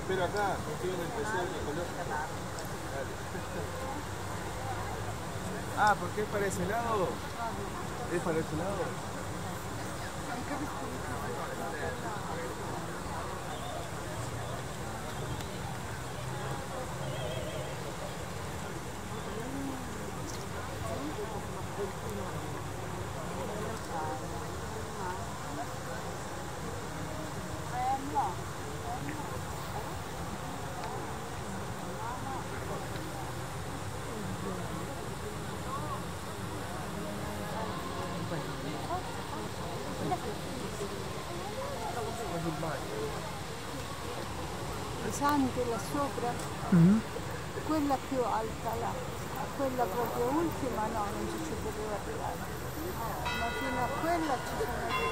espero acá, confío en el PC ecológico. Ah, ¿por qué es para ese lado? ¿Es para ese lado? Pesante là sopra, quella più alta là, quella proprio ultima? No, non ci si poteva arrivare. Ma fino a quella ci sono arrivata.